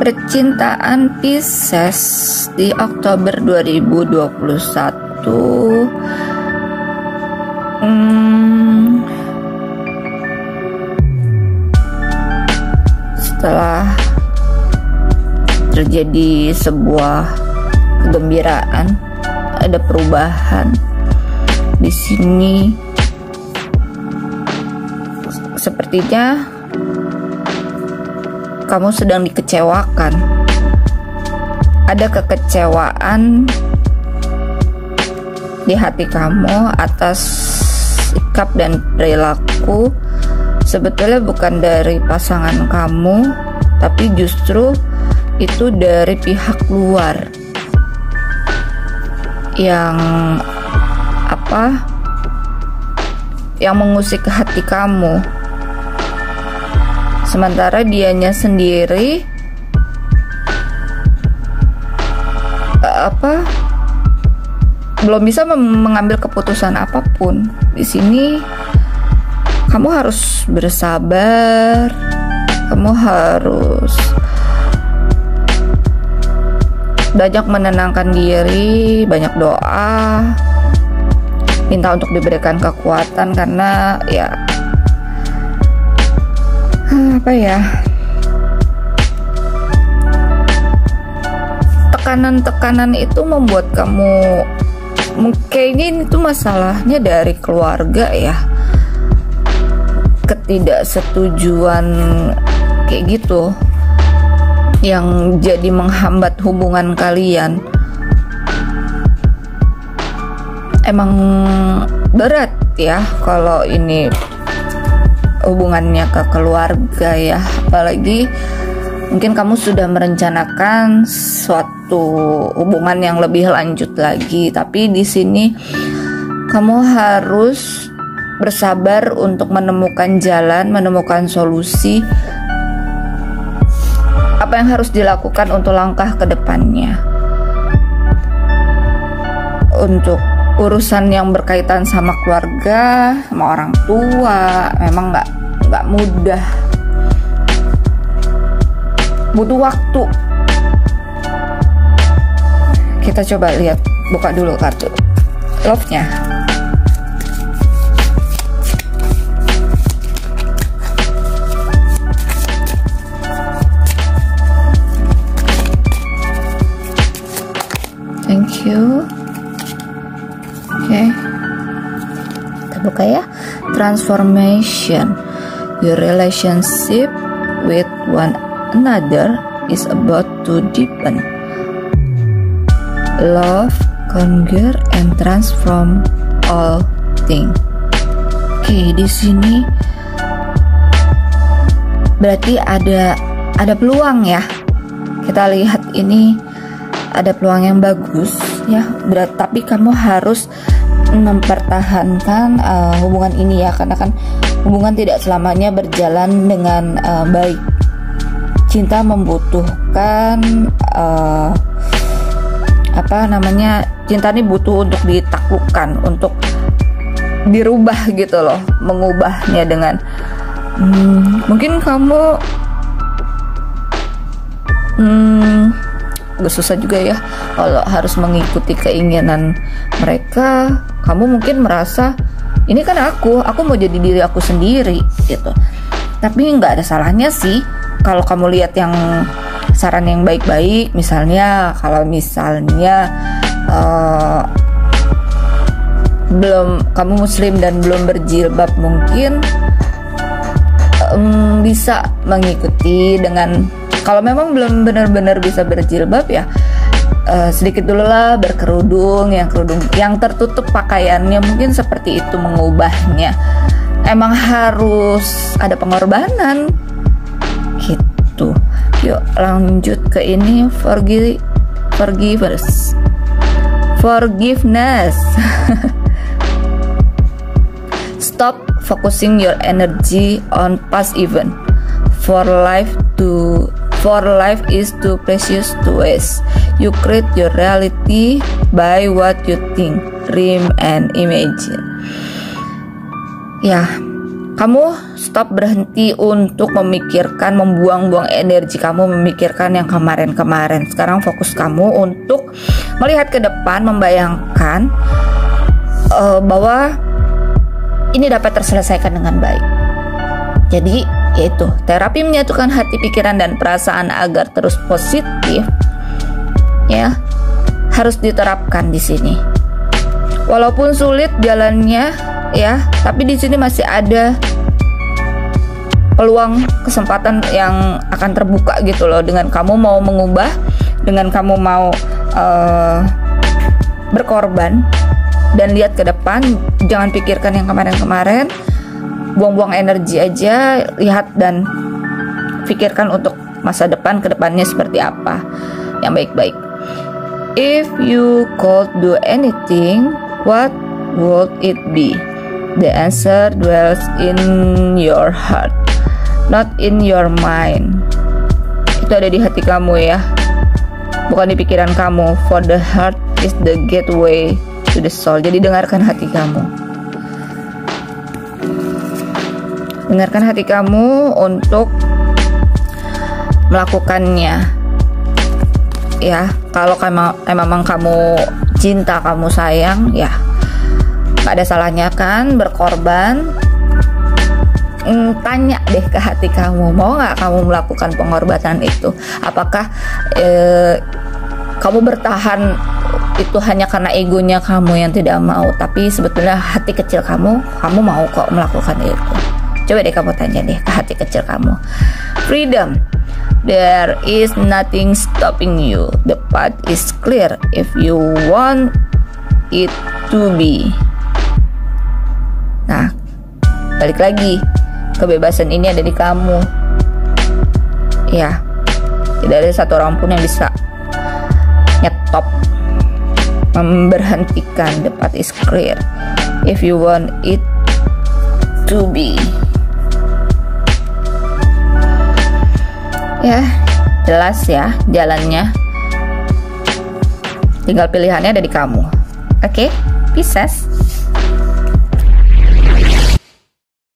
percintaan Pisces di Oktober 2021 hmm, setelah terjadi sebuah kegembiraan ada perubahan di sini. Sepertinya kamu sedang dikecewakan. Ada kekecewaan di hati kamu atas sikap dan perilaku sebetulnya bukan dari pasangan kamu, tapi justru itu dari pihak luar yang apa yang mengusik hati kamu sementara dianya sendiri uh, apa belum bisa mengambil keputusan apa pun. Di sini kamu harus bersabar. Kamu harus banyak menenangkan diri banyak doa. Minta untuk diberikan kekuatan karena ya apa ya? Tekanan-tekanan itu membuat kamu kayaknya itu masalahnya dari keluarga ya. Ketidaksetujuan kayak gitu yang jadi menghambat hubungan kalian. Emang berat ya kalau ini hubungannya ke keluarga ya. Apalagi mungkin kamu sudah merencanakan suatu hubungan yang lebih lanjut lagi. Tapi di sini kamu harus bersabar untuk menemukan jalan, menemukan solusi. Apa yang harus dilakukan untuk langkah ke depannya. Untuk urusan yang berkaitan sama keluarga, sama orang tua, memang nggak nggak mudah. Butuh waktu. Kita coba lihat, buka dulu kartu love-nya. Thank you. Oke. Okay. Kita buka ya. Transformation. Your relationship with one another is about to deepen. Love, conquer, and transform all things. Oke, okay, di sini berarti ada ada peluang ya. Kita lihat ini ada peluang yang bagus ya. Berat tapi kamu harus mempertahankan uh, hubungan ini ya karena kan hubungan tidak selamanya berjalan dengan uh, baik. Cinta membutuhkan uh, apa namanya cinta ini butuh untuk ditaklukkan untuk dirubah gitu loh mengubahnya dengan hmm, mungkin kamu hmm, agak susah juga ya kalau harus mengikuti keinginan mereka. Kamu mungkin merasa ini kan aku aku mau jadi diri aku sendiri gitu. Tapi nggak ada salahnya sih kalau kamu lihat yang saran yang baik-baik misalnya kalau misalnya uh, belum kamu muslim dan belum berjilbab mungkin um, bisa mengikuti dengan kalau memang belum benar-benar bisa berjilbab ya uh, sedikit dulu lah berkerudung yang kerudung yang tertutup pakaiannya mungkin seperti itu mengubahnya. Emang harus ada pengorbanan. Gitu. Yuk lanjut ke ini. Forgive forgiveness. Forgiveness. Stop focusing your energy on past event. For life to For life is too precious to waste. You create your reality by what you think, dream, and imagine. Ya, kamu stop berhenti untuk memikirkan membuang-buang energi kamu memikirkan yang kemarin-kemarin. Sekarang fokus kamu untuk melihat ke depan membayangkan uh, bahwa ini dapat terselesaikan dengan baik. Jadi yaitu terapi menyatukan hati pikiran dan perasaan agar terus positif ya harus diterapkan di sini. Walaupun sulit jalannya ya tapi di sini masih ada peluang kesempatan yang akan terbuka gitu loh. Dengan kamu mau mengubah dengan kamu mau uh, berkorban dan lihat ke depan jangan pikirkan yang kemarin-kemarin. Buang-buang energi aja lihat dan pikirkan untuk masa depan ke depannya seperti apa. Yang baik-baik if you could do anything what would it be the answer dwells in your heart not in your mind. Itu ada di hati kamu ya, bukan di pikiran kamu. For the heart is the gateway to the soul. Jadi dengarkan hati kamu. Dengarkan hati kamu untuk melakukannya. Ya, kalau emang, emang kamu cinta, kamu sayang, ya nggak ada salahnya kan berkorban. Mm, tanya deh ke hati kamu mau nggak kamu melakukan pengorbanan itu? Apakah eh, kamu bertahan itu hanya karena egonya kamu yang tidak mau tapi sebetulnya hati kecil kamu kamu mau kok melakukan itu? Coba deh kamu tanya deh ke hati kecil kamu. Freedom there is nothing stopping you the path is clear if you want it to be nah balik lagi kebebasan ini ada di kamu. Ya, tidak ada satu orang pun yang bisa nyetop, memberhentikan. The path is clear. If you want it to be. Ya, jelas ya jalannya. Tinggal pilihannya ada di kamu. Oke, okay? Pisces.